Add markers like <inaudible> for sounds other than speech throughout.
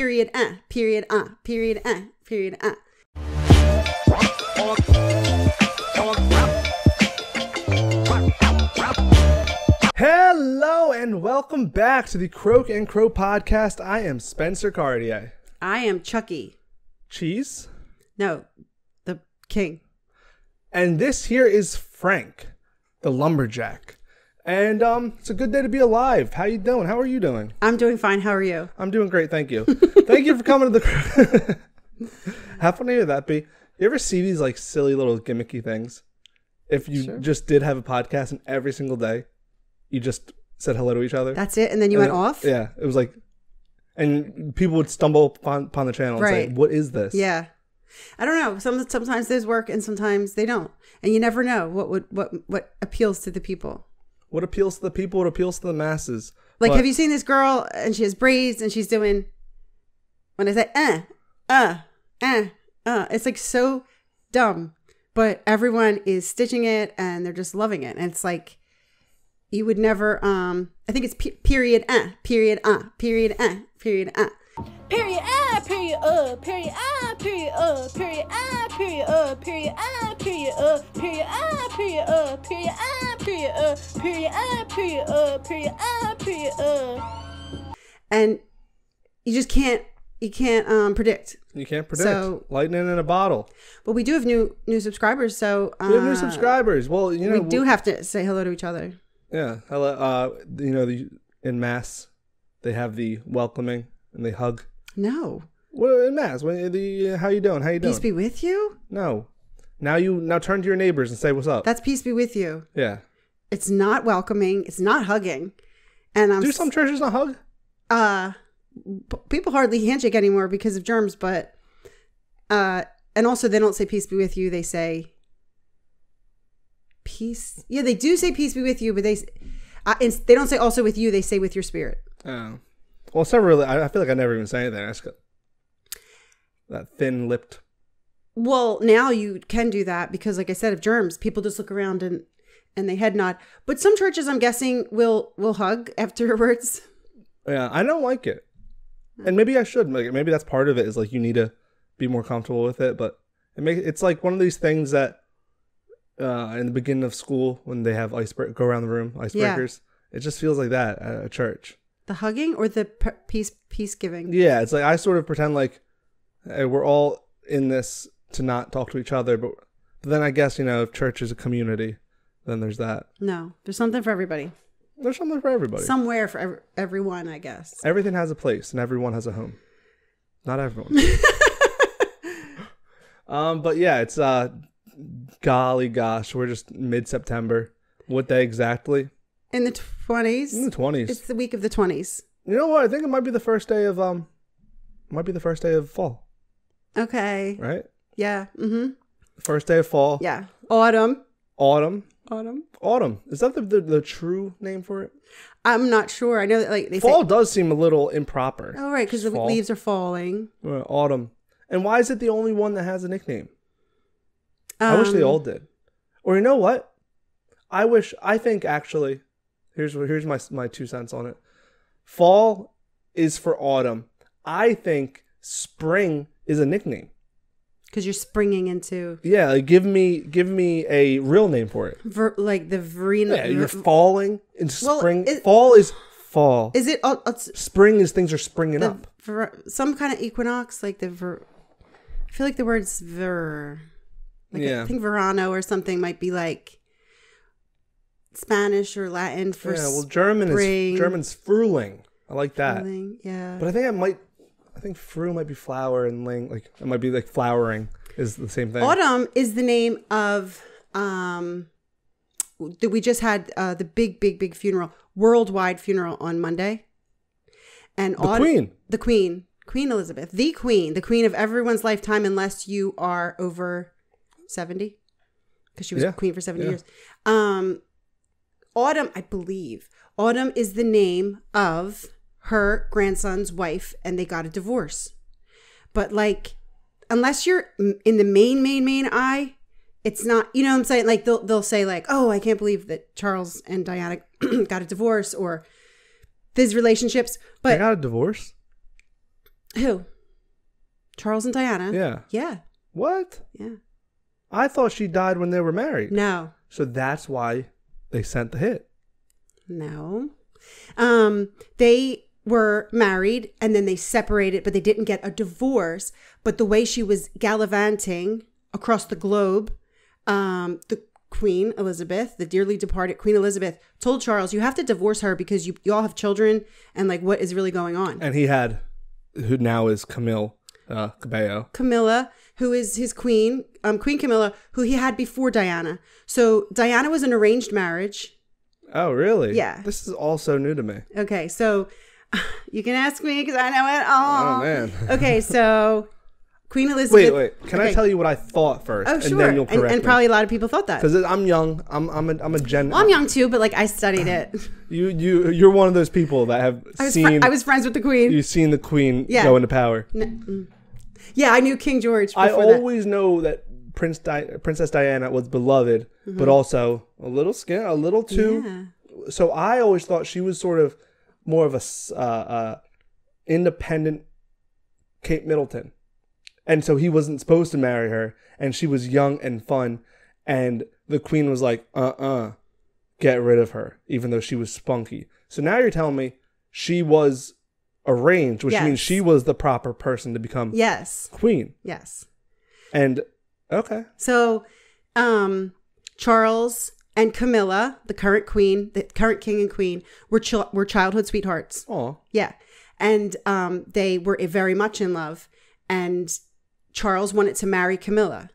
period, uh, period, uh, period, uh, period, uh. Hello and welcome back to the Croak and Crow podcast. I am Spencer Cartier. I am Chucky. Cheese. No, the king. And this here is Frank, the lumberjack. And um it's a good day to be alive. How you doing? How are you doing? I'm doing fine. How are you? I'm doing great, thank you. <laughs> thank you for coming to the <laughs> How funny would that be? You ever see these like silly little gimmicky things? If you just did have a podcast and every single day you just said hello to each other. That's it. And then you And went then- off? Yeah, it was like, and people would stumble upon, upon the channel and Right. say, "What is this?" Yeah. I don't know. Some sometimes those work and sometimes they don't. And you never know what would what what appeals to the people. What appeals to the people? What appeals to the masses? Like But- have you seen this girl and she has braids and she's doing when I say uh uh uh uh it's like so dumb. But everyone is stitching it and they're just loving it. And it's like you would never um I think it's pe- period uh period uh period uh period uh Period ah, period uh, period ah, period uh, period ah, period uh, period ah, period uh, period ah, period uh, period ah, period uh, period ah, period uh, period ah, period uh. and you just can't you can't um predict. You can't predict. So- Lightning in a bottle. But we do have new new subscribers, so uh, We have new subscribers. Well, you know, we do have to say hello to each other. Yeah. Hello. Uh, you know, the in mass, they have the welcoming and they hug. No. Well, in mass, when the how you doing? How you doing? Peace be with you? no. Now you now turn to your neighbors and say what's up. That's peace be with you. yeah. It's not welcoming. It's not hugging. And I'm Do some churches not hug? uh people hardly handshake anymore because of germs, but uh and also they don't say peace be with you. They say peace. Yeah, they do say peace be with you, but they s- uh, they don't say also with you. They say with your spirit. Oh. Well, it's never really. I, I feel like I never even say anything. I just got that thin-lipped. Well, now you can do that because, like I said, of germs, people just look around and and they head nod. But some churches, I'm guessing, will will hug afterwards. <laughs> Yeah, I don't like it, and maybe I should. Like, maybe that's part of it. Is like you need to be more comfortable with it. But it make it's like one of these things that uh, in the beginning of school when they have icebreak go around the room icebreakers. It just feels like that at a church. The hugging or the peace peace giving. Yeah, it's like I sort of pretend like hey, we're all in this to not talk to each other, but, but then I guess you know if church is a community, then there's that. No, there's something for everybody. There's something for everybody. Somewhere for ev- everyone, I guess. Everything has a place, and everyone has a home. Not everyone. <laughs> <laughs> um, but yeah, it's uh, golly gosh, we're just mid September. What day exactly? In the twenties, In the twenties. it's the week of the twenties. You know what? I think it might be the first day of um, might be the first day of fall, Okay. right? Yeah. Mm-hmm. First day of fall. Yeah. Autumn. Autumn. Autumn. Autumn. Is that the, the the true name for it? I'm not sure. I know that like they Fall say. does seem a little improper. Oh right, because the Fall. leaves are falling. Uh, autumn. And why is it the only one that has a nickname? I wish they Um, all did. Or you know what? I wish. I think actually, here's here's my my two cents on it. Fall is for autumn. I think spring is a nickname. because you're springing into Yeah, like give me give me a real name for it. ver- like the verena. Yeah, you're falling in Well, spring. it- fall is fall. Is it? Oh, it's spring is things are springing the up. ver- some kind of equinox, like the ver. I feel like the word's ver. Like Yeah. I think verano or something might be like Spanish or Latin for Yeah, well, German spring. is German's Frühling. I like that. spring. Yeah. But I think I might. I think Fru might be flower and ling. Like it might be like flowering is the same thing. Autumn is the name of um that we just had uh the big big big funeral worldwide funeral on Monday. And The Queen. the Queen, Queen Elizabeth, the Queen, the Queen of everyone's lifetime unless you are over 70 because she was Yeah. queen for 70 Yeah. years. Um Autumn, I believe. Autumn is the name of her grandson's wife and they got a divorce. But like unless you're in the main main main eye, it's not, you know what I'm saying? Like they'll they'll say like, "Oh, I can't believe that Charles and Diana <clears throat> got a divorce or these relationships." But they got a divorce. Who? Charles and Diana. Yeah. Yeah. What? Yeah. I thought she died when they were married. No. So that's why they sent the hit. No. Um, they were married and then they separated, but they didn't get a divorce. But the way she was gallivanting across the globe, um, the Queen Elizabeth, the dearly departed Queen Elizabeth, told Charles, "You have to divorce her because you, you all have children, and like, what is really going on?" And he had, who now is Camille uh, Cabello. Camilla, who is his queen, um, Queen Camilla, who he had before Diana. So Diana was an arranged marriage. Oh, really? Yeah. This is all so new to me. Okay, so <laughs> you can ask me because I know it all. Oh, man. <laughs> okay, so Queen Elizabeth. Wait, wait. Can I tell you what I thought first? Oh, And sure. then you'll and, correct and probably a lot of people thought that. Because I'm young. I'm I'm a, I'm a gen. Well, I'm young too, but like I studied it. <laughs> You you you're one of those people that have I was, seen I was friends with the Queen. you've seen the Queen Yeah. go into power. Yeah, I knew King George. I Before that. always know that Prince Di- Princess Diana was beloved, Mm-hmm. but also a little scared, a little too. Yeah. So I always thought she was sort of more of a uh, uh, independent Kate Middleton, and so he wasn't supposed to marry her, and she was young and fun, and the Queen was like, "Uh uh get rid of her," even though she was spunky. So now you're telling me she was arranged, which means she was the proper person to become Yes. queen. Yes. And okay, So, um, Charles and Camilla, the current queen, the current king and queen, were chil- were childhood sweethearts. oh, Yeah. And um, they were very much in love. And Charles wanted to marry Camilla.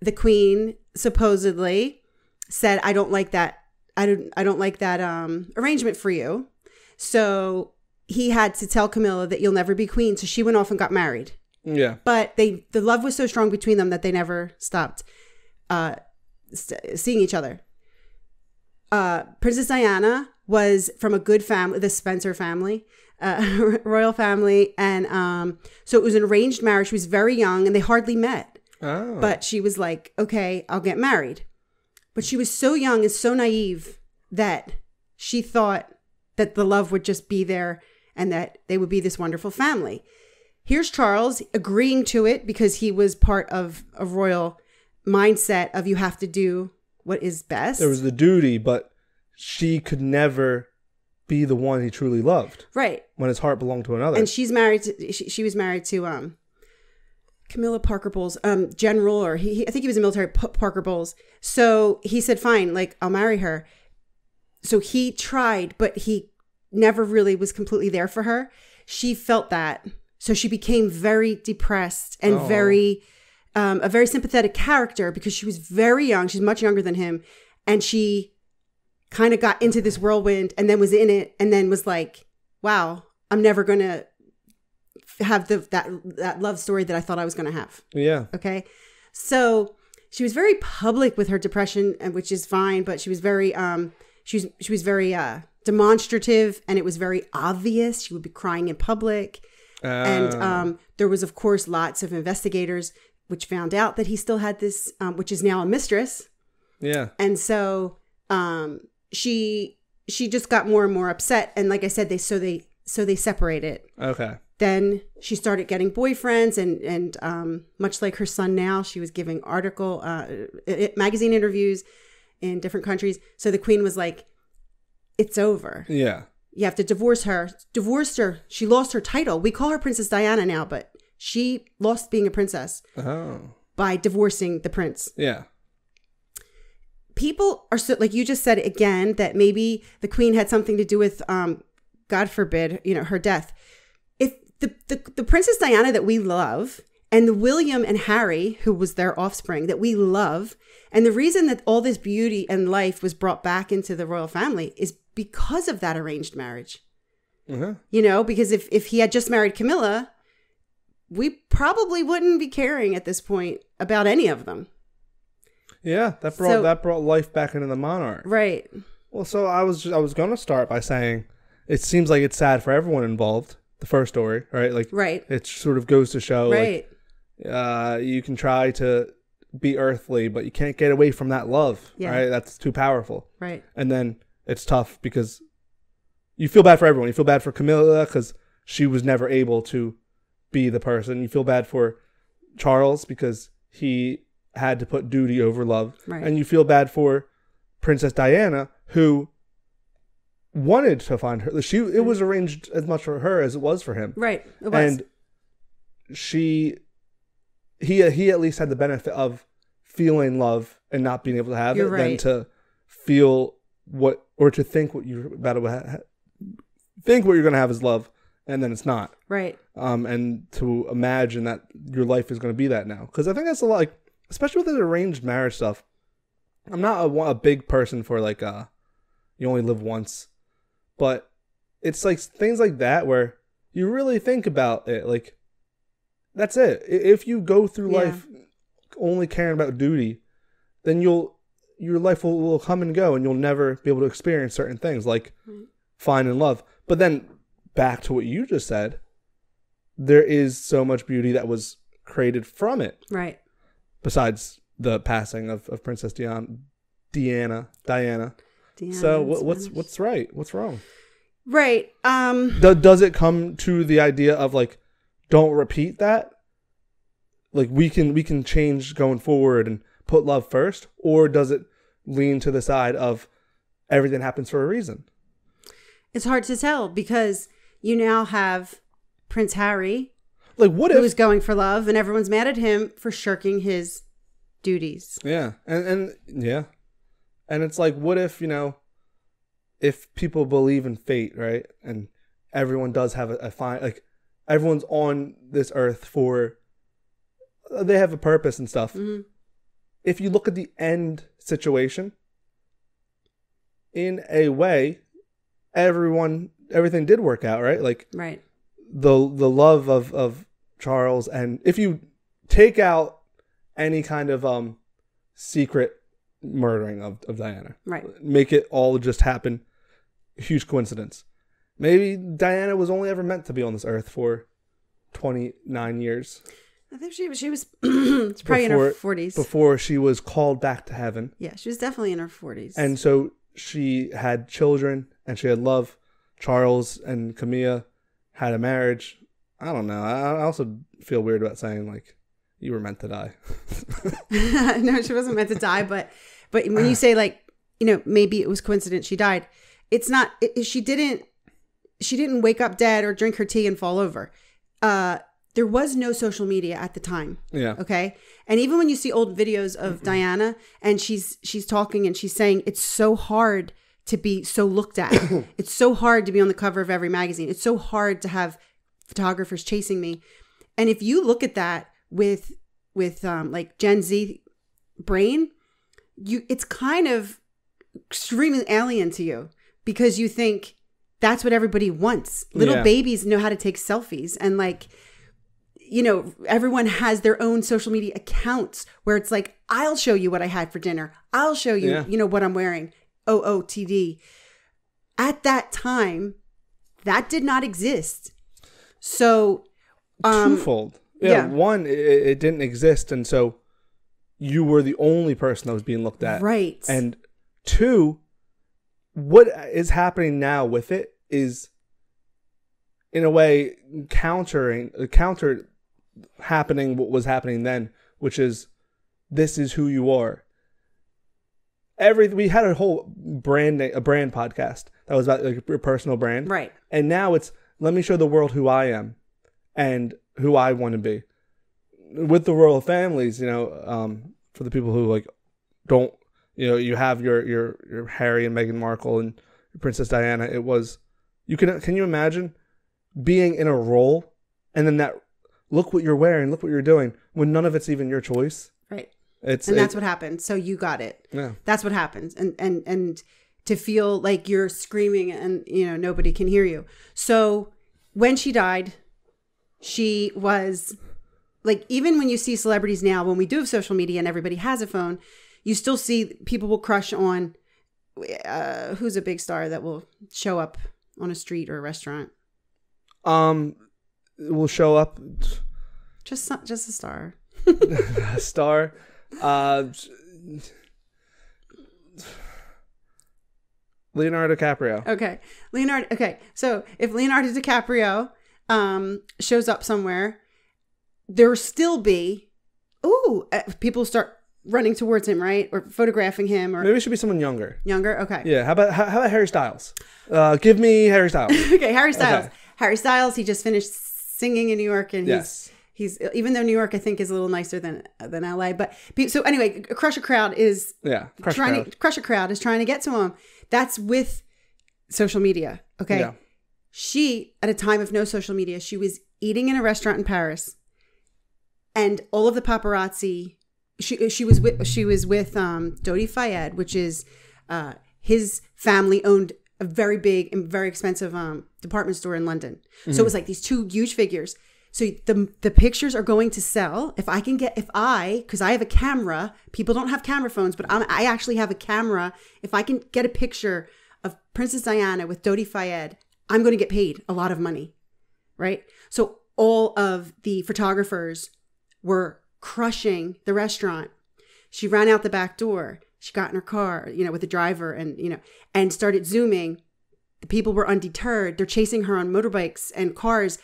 The queen supposedly said, I don't like that. I don't I don't like that um, arrangement for you. So he had to tell Camilla that you'll never be queen. So she went off and got married. yeah, But they the love was so strong between them that they never stopped uh, st- seeing each other. Uh, Princess Diana was from a good family, the Spencer family, uh, <laughs> royal family, and um, so it was an arranged marriage. She was very young, and they hardly met. oh, But she was like, "Okay, I'll get married." But she was so young and so naive that she thought that the love would just be there and that they would be this wonderful family. Here's Charles agreeing to it because he was part of a royal mindset of you have to do what is best. there was the duty, but she could never be the one he truly loved right. when his heart belonged to another. and she's married to she, she was married to um camilla parker bowles um general or he, he- i think he was a military parker bowles so he said fine like i'll marry her so he tried but he never really was completely there for her. She felt that. So she became very depressed and Oh. very um, a very sympathetic character because she was very young. She's much younger than him. And she kind of got into this whirlwind and then was in it and then was like wow i'm never gonna have the that that love story that i thought i was gonna have. Yeah, okay? So she was very public with her depression and which is fine but she was very um she was she was very uh demonstrative and it was very obvious. She would be crying in public. And Uh, um there was of course lots of investigators which found out that he still had this um, which is now a mistress. Yeah, and so um she she just got more and more upset. And like i said they so they so they separated. Okay, then she started getting boyfriends and and um, much like her son now she was giving article uh, magazine interviews in different countries. So the queen was like it's over. Yeah, you have to divorce her. Divorced her. She lost her title. We call her princess diana now but she lost being a princess oh, by divorcing the prince. Yeah, people are so like you just said again that maybe the queen had something to do with um god forbid you know her death. If the the, the princess diana that we love and the william and harry who was their offspring that we love and the reason that all this beauty and life was brought back into the royal family is because of that arranged marriage uh-huh. you know because if if he had just married camilla we probably wouldn't be caring at this point about any of them yeah. That brought So- that brought life back into the monarch. right Well, so I was I was gonna start by saying it seems like it's sad for everyone involved. The first story, right? Like right it sort of goes to show, right like uh, you can try to be earthly, but you can't get away from that love. Yeah. Right? That's too powerful. right And then it's tough because you feel bad for everyone. You feel bad for Camilla because she was never able to be the person. You feel bad for Charles because he had to put duty over love, Right. and you feel bad for Princess Diana who wanted to find her. She it was arranged as much for her as it was for him, Right. It was. and she he he at least had the benefit of feeling love and not being able to have You're it than to feel what or to think what you're about to ha- ha- think what you're going to have is love and then it's not. Right. um and to imagine that your life is going to be that now. Because i think that's a lot like especially with the arranged marriage stuff i'm not a, a big person for like uh you only live once. But it's like things like that where you really think about it. Like that's it if you go through Yeah. life only caring about duty then you'll your life will, will come and go and you'll never be able to experience certain things like Right. finding love but then back to what you just said there is so much beauty that was created from it Right. besides the passing of, of princess Diana, Diana Diana. Deanna so what, what's what's right what's wrong right? Um. Do, does it come to the idea of like don't repeat that like we can we can change going forward and put love first or does it lean to the side of everything happens for a reason It's hard to tell because you now have Prince Harry, like what who if is going for love, and everyone's mad at him for shirking his duties. Yeah, and and yeah, and it's like, what if you know, if people believe in fate, right, and everyone does have a, a fine, like everyone's on this earth for, they have a purpose and stuff. Mhm. If you look at the end situation, in a way, everyone, everything did work out, right? Like Right. the the love of of Charles and if you take out any kind of um secret murdering of, of Diana Right. make it all just happen huge coincidence maybe Diana was only ever meant to be on this earth for 29 years I think she was. She was. <clears throat> it's probably in her forties. before she was called back to heaven Yeah, she was definitely in her forties. and so she had children and she had love Charles and Camilla had a marriage I don't know I, also feel weird about saying like you were meant to die <laughs> <laughs> no, she wasn't meant to die. But but when you say like you know maybe it was coincidence she died, it's not. It- she didn't. She didn't wake up dead or drink her tea and fall over. Uh, there was no social media at the time. yeah Okay. And even when you see old videos of Diana and she's she's talking and she's saying it's so hard to be so looked at. <coughs> it's so hard to be on the cover of every magazine. It's so hard to have photographers chasing me. And if you look at that with with um like Gen Z brain, you it's kind of extremely alien to you because you think that's what everybody wants. Little Yeah. babies know how to take selfies and like you know, everyone has their own social media accounts where it's like, I'll show you what I had for dinner. I'll show you, Yeah. you know, what I'm wearing. OOTD. At that time, that did not exist. So, um, twofold yeah, yeah. one it, it didn't exist and so you were the only person that was being looked at right. and two what is happening now with it is in a way countering counter happening what was happening then which is this is who you are every we had a whole brand a brand podcast that was about like your personal brand right. and now it's let me show the world who I am and who I want to be. With the royal families, you know, um, for the people who like don't, you know, you have your your your Harry and Meghan Markle and Princess Diana. It was you can can you imagine being in a role and then that look what you're wearing, look what you're doing when none of it's even your choice. Right. It's And that's it- what happened. So you got it. yeah. That's what happens. And and and to feel like you're screaming and you know nobody can hear you. So when she died, she was like even when you see celebrities now when we do have social media and everybody has a phone, you still see people will crush on uh who's a big star that will show up on a street or a restaurant. Um, will show up Just some, just a star. <laughs> a star. Uh, Leonardo DiCaprio. Okay. Leonardo okay. So if Leonardo DiCaprio um shows up somewhere there will still be, ooh, uh, people start running towards him, right, or photographing him, or Maybe it should be someone younger. younger. Okay, Yeah. How about how, how about Harry Styles? Uh, give me Harry Styles. <laughs> okay. Harry Styles. Okay. Harry Styles. He just finished singing in New York, and Yes. he's he's even though New York I think is a little nicer than than LA, but so anyway, Crush a Crowd is Yeah. Crush trying crowd. to crush a crowd is trying to get to him. That's with social media. Okay. Yeah. She, at a time of no social media, she was eating in a restaurant in Paris, and all of the paparazzi. She she was with she was with um, Dodi Fayed, which is uh, his family owned a very big and very expensive um, department store in London. So it was like these two huge figures. So the the pictures are going to sell if I can get if I because I have a camera. People don't have camera phones, but I'm, I actually have a camera. If I can get a picture of Princess Diana with Dodi Fayed, I'm going to get paid a lot of money, right? So all of the photographers were crushing the restaurant. She ran out the back door. She got in her car, you know, with the driver and, you know, and started zooming. The people were undeterred. They're chasing her on motorbikes and cars,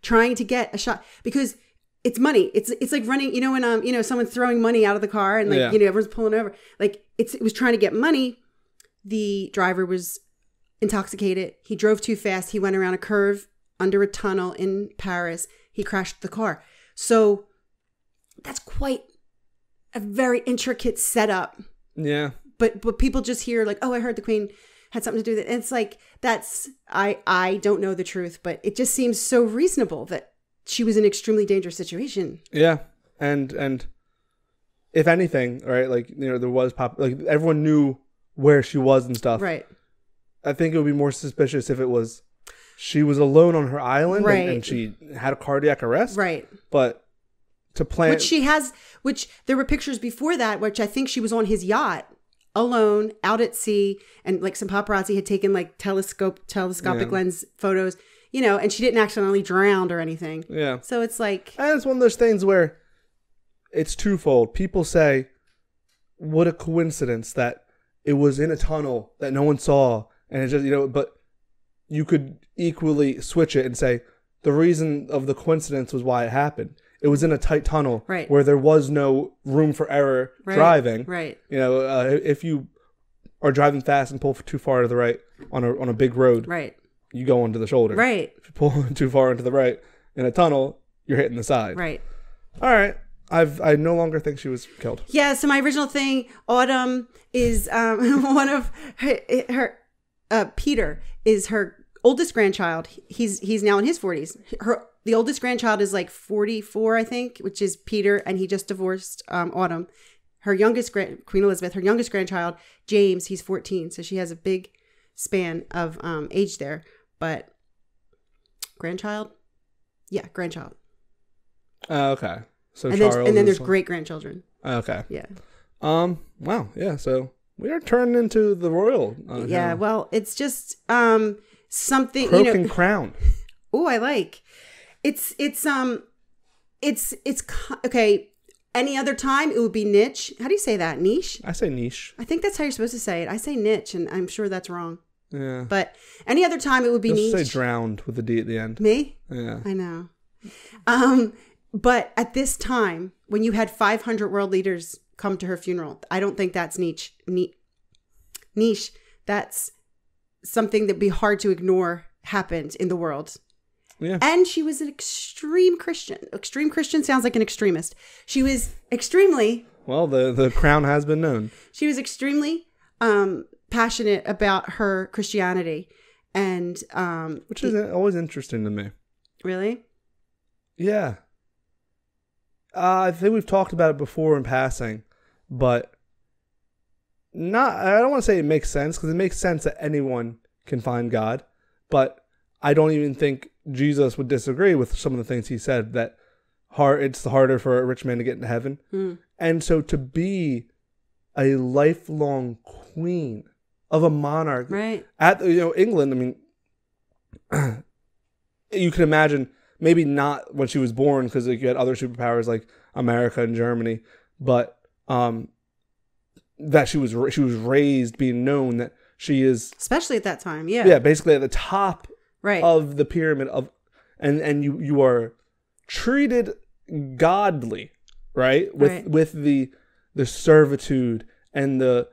trying to get a shot because it's money. It's it's like running, you know, when um, you know, someone's throwing money out of the car and like, Yeah. you know, everyone's pulling over. Like it's it was trying to get money. The driver was intoxicated. He drove too fast. He went around a curve under a tunnel in Paris. He crashed the car. So that's quite a very intricate setup. Yeah. But but people just hear like, oh, I heard the queen had something to do with it. And it's like that's I I don't know the truth, but it just seems so reasonable that she was in an extremely dangerous situation. Yeah, and and if anything, right, like you know, there was pop, like everyone knew where she was and stuff. Right. I think it would be more suspicious if it was she was alone on her island and- Right. and, she had a cardiac arrest. Right. But to plan, Which she has which there were pictures before that, which I think she was on his yacht alone out at sea and like some paparazzi had taken like telescope telescopic Yeah. lens photos, you know, and she didn't accidentally drown or anything. yeah, So it's like and it's one of those things where it's twofold. People say, "What a coincidence that it was in a tunnel that no one saw," and it's just you know, but you could equally switch it and say the reason of the coincidence was why it happened. It was in a tight tunnel Right. where there was no room for error right, driving. Right. You know, uh, if you are driving fast and pull too far to the right on a on a big road, Right. you go onto the shoulder. Right. If you pull <laughs> too far into the right in a tunnel, you're hitting the side. Right. All right. I've I no longer think she was killed. Yeah, so my original thing, Autumn is um, <laughs> one of her, her uh, Peter is her oldest grandchild. He's he's now in his forties. Her the oldest grandchild is like forty four, I think, which is Peter, and he just divorced um, Autumn. Her youngest grand Queen Elizabeth, her youngest grandchild James, he's fourteen, so she has a big span of um, age there. But grandchild, yeah, grandchild, Uh, okay. So and then and then there's great grandchildren. Okay. Yeah. Um. Wow. Yeah. So we are turning into the royal. Uh, Yeah, well, it's just um something Croak you know. and crown. <laughs> Oh, I like. It's it's um it's it's okay. Any other time it would be niche. How do you say that? Niche? I say niche. I think that's how you're supposed to say it. I say niche, and I'm sure that's wrong. Yeah. But any other time it would be Just niche. say drowned with the D at the end. Me? Yeah. I know. Um, but at this time, when you had 500 world leaders come to her funeral, I don't think that's niche. Ni- niche. That's something that'd be hard to ignore happened in the world. Yeah. And she was an extreme Christian. Extreme Christian sounds like an extremist. She was extremely, Well, the the crown has been known. she was extremely um, passionate about her Christianity. And um, which is always interesting to me. really, Yeah. Uh, I think we've talked about it before in passing, but not. I don't want to say it makes sense because it makes sense that anyone can find God, but I don't even think Jesus would disagree with some of the things he said. That hard, it's harder for a rich man to get into heaven, Hmm. and so to be a lifelong queen of a monarch right? at you know England. I mean, <clears throat> you can imagine maybe not when she was born because like, you had other superpowers like America and Germany, but um, that she was she was raised being known that she is Especially at that time. Yeah. yeah basically at the top Right. of the pyramid of and and you you are treated godly, right? With Right. with the the servitude and the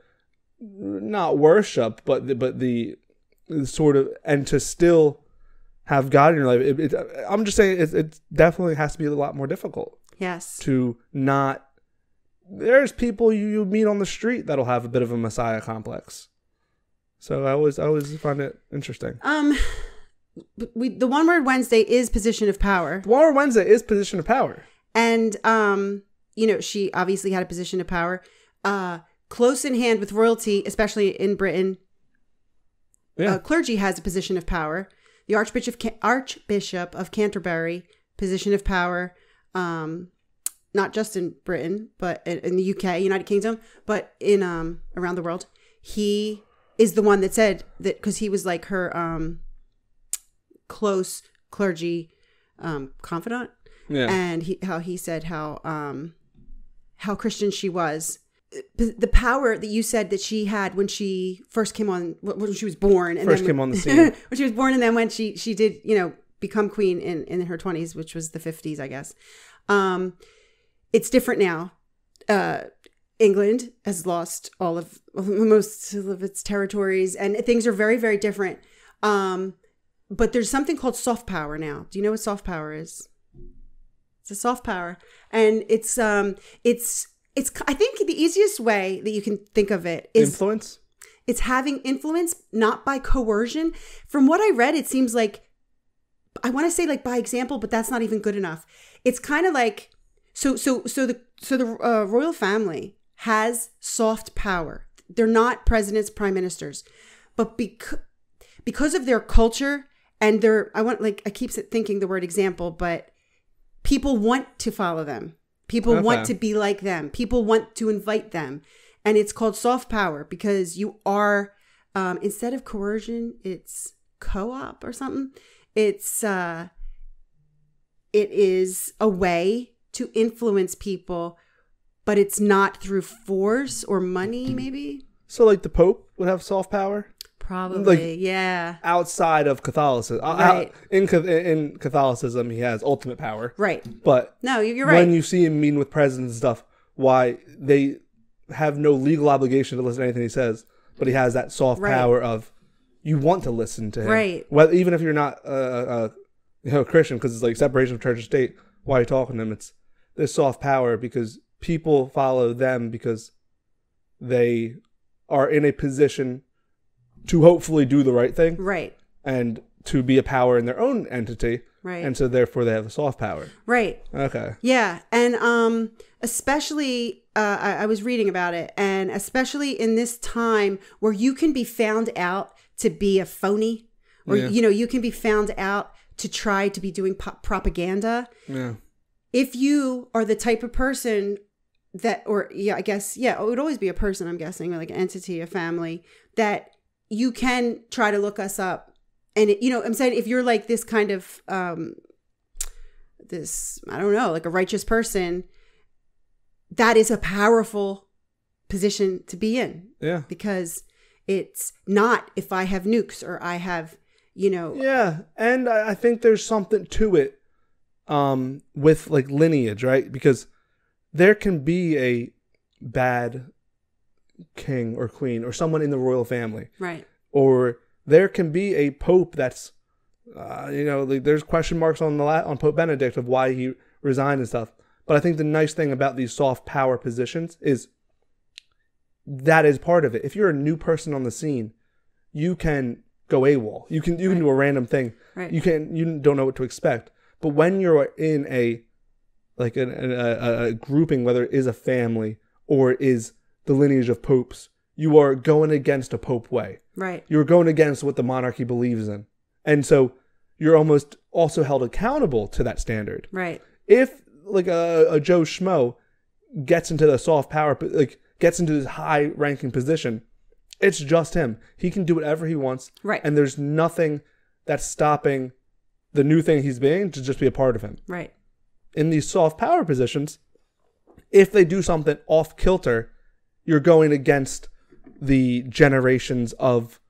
not worship, but the, but the, the sort of and to still have God in your life. It, it, I'm just saying it, it definitely has to be a lot more difficult Yes. to not. There's people you, you meet on the street that'll have a bit of a messiah complex. So I always I always find it interesting. Um, we the one word Wednesday is position of power, The one word Wednesday is position of power. and um, you know, she obviously had a position of power, uh, close in hand with royalty, especially in Britain. Yeah. Uh, clergy has a position of power. The Archbishop Archbishop of Canterbury, position of power. Um, not just in Britain, but in, the UK, United Kingdom, but in um around the world. He is the one that said that because he was like her um close clergy um confidant Yeah. and he, how he said how um how Christian she was. The power that you said that she had when she first came on when she was born and First then came when- on the scene. <laughs> when she was born and then when she she did you know become queen in in her 20s which was the 50s I guess um it's different now. Uh England has lost all of most of its territories and things are very very different. Um but there's something called soft power now. Do you know what soft power is? It's a soft power. And it's um it's it's i think the easiest way that you can think of it is Influence. it's having influence not by coercion. From what i read it seems like i want to say like by example but that's not even good enough. It's kind of like so so so the so the uh, royal family has soft power. They're not presidents prime ministers. But because because of their culture and their i want like i keep thinking the word example but people want to follow them. People want to be like them. People want to invite them. And it's called soft power because you are um, instead of coercion it's co-op or something. It's uh it is a way to influence people but it's not through force or money maybe So like the Pope would have soft power probably yeah outside of Catholicism. Uh, uh Right. In in Catholicism, he has ultimate power. right But no you- you're right when you see him meeting with presidents and stuff, why they have no legal obligation to listen to anything he says, but he has that soft Right. power of you want to listen to him, Right. Even if you're not a, a you know Christian, because it's like separation of church and state. Why are you talking to him? It's this soft power because people follow them because they are in a position to hopefully do the right thing right and to be a power in their own entity, Right. And so therefore they have a soft power. right Okay. Yeah, and um, especially uh, I, I was reading about it, and especially in this time where you can be found out to be a phony, or Yeah. you know you can be found out to try to be doing propaganda. Yeah. If you are the type of person that, or yeah, I guess yeah, it would always be a person. I'm guessing, or like an entity, a family that you can try to look us up, and it, you know I'm saying if you're like this kind of um this i don't know like a righteous person that is a powerful position to be in Yeah. because it's not if i have nukes or i have you know Yeah, and I, I think there's something to it, um, with like lineage, right? Because there can be a bad king or queen or someone in the royal family, right or there can be a pope that's, uh, you know, like, there's question marks on the la- on Pope Benedict of why he resigned and stuff. But I think the nice thing about these soft power positions is that is part of it. If you're a new person on the scene, you can go AWOL. You can you can do a random thing. Right. You can you don't know what to expect. But when you're in a like an, an, a, a grouping, whether it is a family or it is the lineage of popes, you are going against a pope way. right You're going against what the monarchy believes in, and so you're almost also held accountable to that standard right if like a, a Joe Schmo gets into the soft power, like gets into this high ranking position, it's just him. He can do whatever he wants, Right. And there's nothing that's stopping the new thing he's being to just be a part of him. right In these soft power positions, if they do something off kilter, you're going against the generations of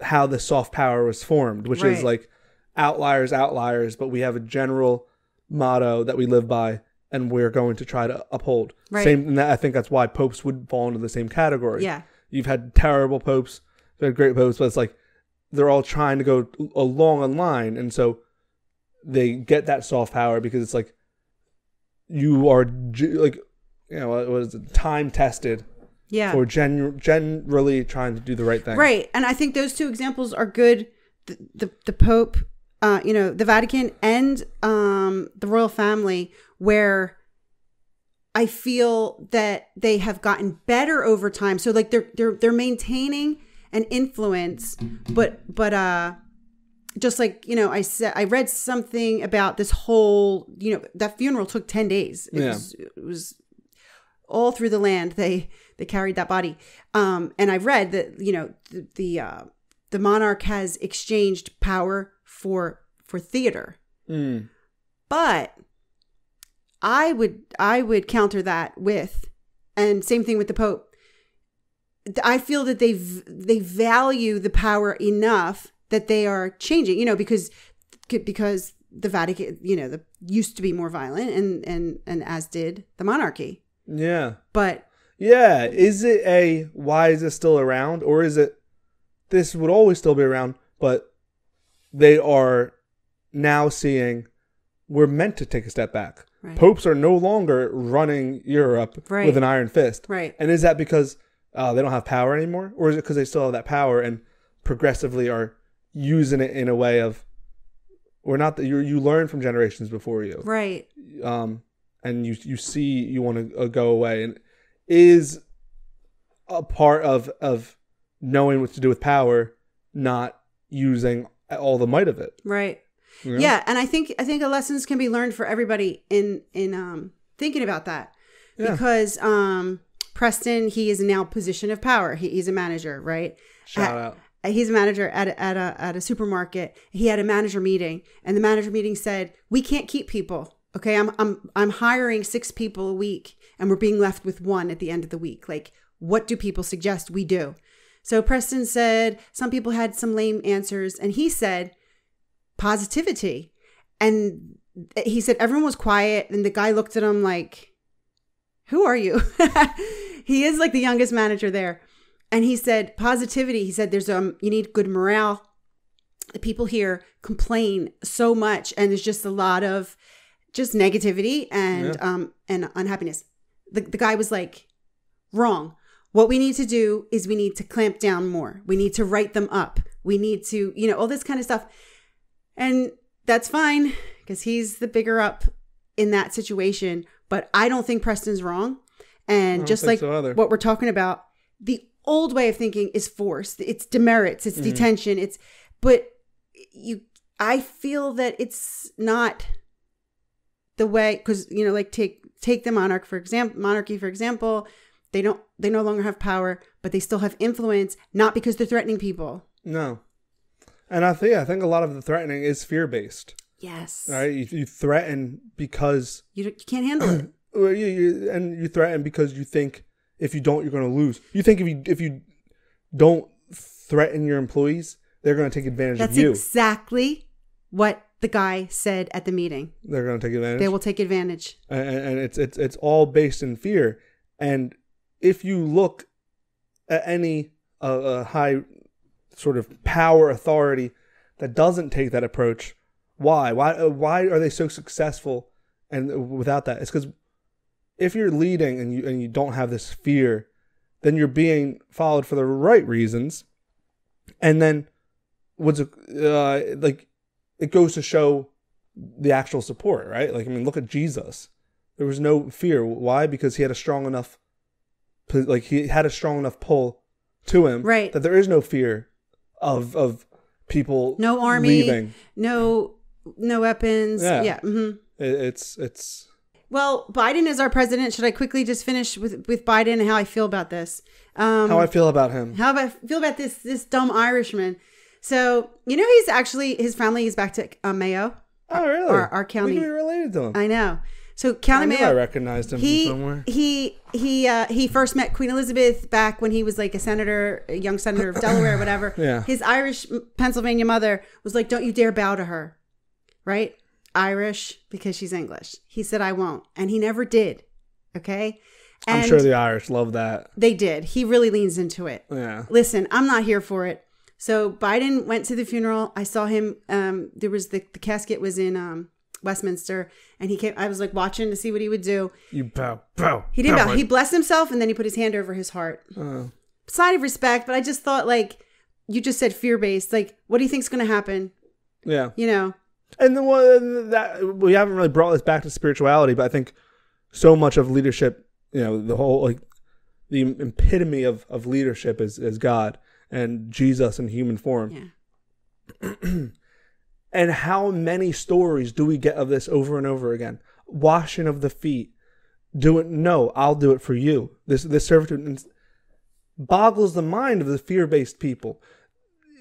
how the soft power was formed, which is like outliers, outliers, but we have a general motto that we live by and we're going to try to uphold. Right. Same and that, I think that's why popes would fall into the same category. Yeah. You've had terrible popes, you've had great popes, but it's like they're all trying to go along a line and so they get that soft power because it's like you are like you know it was time tested Yeah. for gen- generally trying to do the right thing. Right. And I think those two examples are good. The the, the Pope, uh, you know, the Vatican and um, the royal family, where I feel that they have gotten better over time. So like they're they're they're maintaining an influence, but but uh just like you know i said i read something about this whole you know that funeral took 10 days. It Yeah. was it was all through the land. They they carried that body. Um and i've read that you know the the, uh, the monarch has exchanged power for for theater. Mm. but i would i would counter that with and same thing with the pope i feel that they they value the power enough that they are changing you know because because the vatican you know the used to be more violent and and and as did the monarchy Yeah. but Yeah. Is it a why is this still around? Or is it this would always still be around, but they are now seeing we're meant to take a step back. Right. Popes are no longer running Europe Right. with an iron fist. right And is that because uh, they don't have power anymore? Or is it because they still have that power and progressively are using it in a way of or not that you you learn from generations before you right um, and you you see you want to uh, go away, and is a part of of knowing what to do with power, not using all the might of it. right you know? yeah and i think i think a lessons can be learned for everybody in in um thinking about that Yeah. because um preston he is now position of power he, he's a manager right Shout Uh, out. he's a manager at a, at a at a supermarket. He had a manager meeting, and the manager meeting said, "We can't keep people. Okay, I'm I'm I'm hiring six people a week, and we're being left with one at the end of the week. Like, what do people suggest we do?" So Preston said some people had some lame answers, and he said positivity, and he said everyone was quiet, and the guy looked at him like, "Who are you?" <laughs> he is like the youngest manager there. And he said positivity he said there's um you need good morale. The people here complain so much and there's just a lot of just negativity and um and unhappiness. The, the guy was like wrong. What we need to do is we need to clamp down more. We need to write them up. We need to you know all this kind of stuff. And that's fine because he's the bigger up in that situation but i don't think preston's wrong. And just like so what we're talking about the old way of thinking is force it's demerits it's mm-hmm. detention it's but you i feel that it's not the way because you know like take take the monarch for example monarchy for example. They don't they no longer have power but they still have influence not because they're threatening people. No, and I think I think a lot of the threatening is fear based. Yes Right? You, you threaten because you, you can't handle it <clears throat> well, you, you and you threaten because you think if you don't, you're going to lose. You think if you if you don't threaten your employees, they're going to take advantage that's of you. That's exactly what the guy said at the meeting they're going to take advantage. they will take advantage and, and it's it's it's all based in fear. And if you look at any uh, uh, high sort of power authority that doesn't take that approach, why? Why? Uh, why are they so successful? And without that, it's because if you're leading and you and you don't have this fear, then you're being followed for the right reasons, and then what's uh, like it goes to show the actual support, right? Like I mean, look at Jesus. There was no fear. Why? Because he had a strong enough, like he had a strong enough pull to him, Right. That there is no fear of of people no army leaving. no no weapons Yeah. yeah hmm It, it's it's Well, Biden is our president. Should I quickly just finish with with Biden and how I feel about this? Um, how I feel about him. how about feel about this this dumb Irishman? So you know he's actually his family is back to uh, Mayo. Oh, really? our- our county- We related to him. I know. So County I Mayo. I recognized him he from somewhere. he he uh, he first met Queen Elizabeth back when he was like a senator, a young senator of Delaware, or whatever. <laughs> Yeah. His Irish Pennsylvania mother was like, "Don't you dare bow to her," right? Irish because she's English. He said, I won't. And he never did. Okay. And I'm sure the Irish love that. they did. He really leans into it. Yeah. Listen, I'm not here for it. So Biden went to the funeral. I saw him. Um, there was the, the casket was in um, Westminster, and he came. I was like watching to see what he would do. You bow, bow. He didn't bow. bow. He blessed himself, and then he put his hand over his heart. Uh, Sign of respect, but I just thought like you just said fear based. Like, what do you think's going to happen? yeah. You know? And then one that we haven't really brought this back to spirituality, but I think so much of leadership, you know, the whole like the epitome of of leadership is is God and Jesus in human form. Yeah. <clears throat> And how many stories do we get of this over and over again? Washing of the feet. Do it. No, I'll do it for you. This this servitude boggles the mind of the fear based people.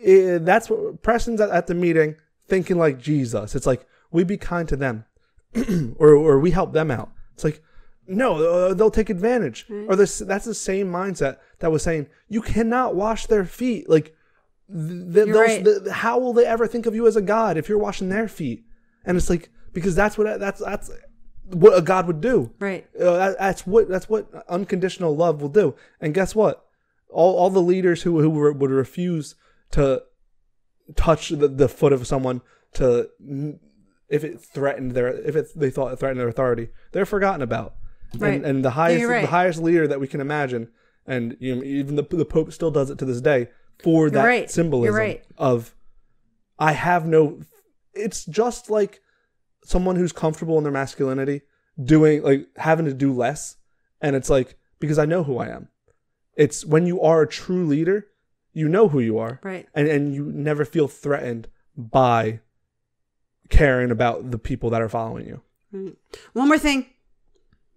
Eh, that's what Preston's at, at the meeting thinking like Jesus. It's like we be kind to them, <clears throat> or or we help them out. It's like no, uh, they'll take advantage. Or this that's the same mindset that was saying you cannot wash their feet. Like th- th- those, right. th- how will they ever think of you as a god if you're washing their feet? And it's like because that's what that's that's what a god would do. Right. Uh, that, that's what that's what unconditional love will do. And guess what? All all the leaders who who would refuse to touch the, the foot of someone to if it threatened their if it they thought it threatened their authority, they're forgotten about. Right. And, and the highest right. the highest leader that we can imagine, and you know, even the the Pope still does it to this day for that right. You're symbolism right. of I have no. It's just like someone who's comfortable in their masculinity doing like having to do less, and it's like because I know who I am. It's when you are a true leader, you know who you are, Right. and and you never feel threatened by caring about the people that are following you. Right. One more thing.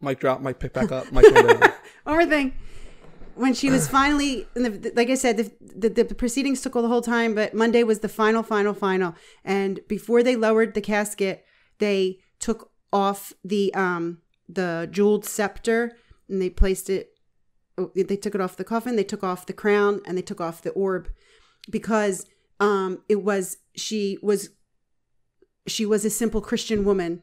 Mic drop, mic pick back up, mic. <laughs> One more thing. When she was finally, and the, like I said, the, the, the proceedings took all the whole time, but Monday was the final, final, final. And before they lowered the casket, they took off the um the jeweled scepter and they placed it. Oh, They took it off the coffin. They took off the crown and they took off the orb because um it was she was she was a simple Christian woman,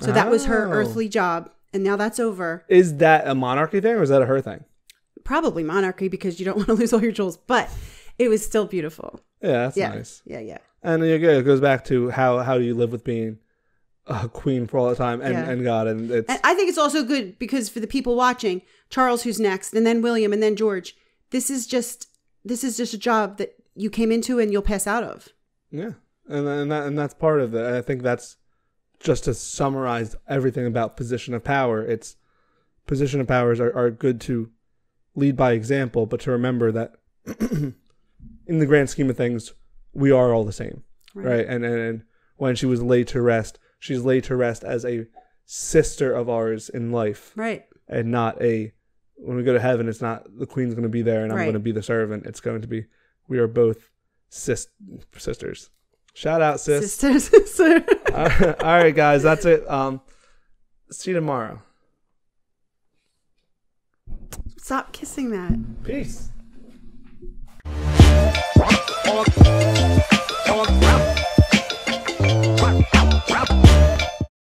so that was her Oh. earthly job, and now that's over Is that a monarchy thing or is that a her thing? probably monarchy because you don't <laughs> want to lose all your jewels, but it was still beautiful. Yeah, that's Yeah. nice. Yeah, yeah. And it goes back to how how do you live with being a queen for all the time and, Yeah. and God and it's And I think it's also good because for the people watching, Charles who's next, and then William and then George, this is just this is just a job that you came into and you'll pass out of. yeah, and and that and that's part of it. I think that's just to summarize everything about position of power. It's position of powers are, are good to lead by example, but to remember that <clears throat> in the grand scheme of things, we are all the same, right? And, and and when she was laid to rest, she's laid to rest as a sister of ours in life. Right. and not a when we go to heaven it's not the queen's going to be there and i'm Right. going to be the servant it's going to be we are both sis- sisters shout out sis <laughs> Sister, <laughs> sister. all right guys that's it um see you tomorrow Stop kissing that. peace Rock,